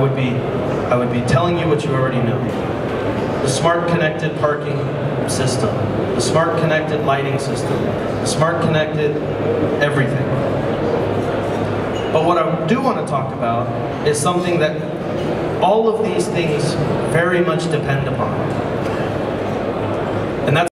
I would be, I would be telling you what you already know. The smart connected parking system, the smart connected lighting system, the smart connected everything. But what I do want to talk about is something that all of these things very much depend upon. And that's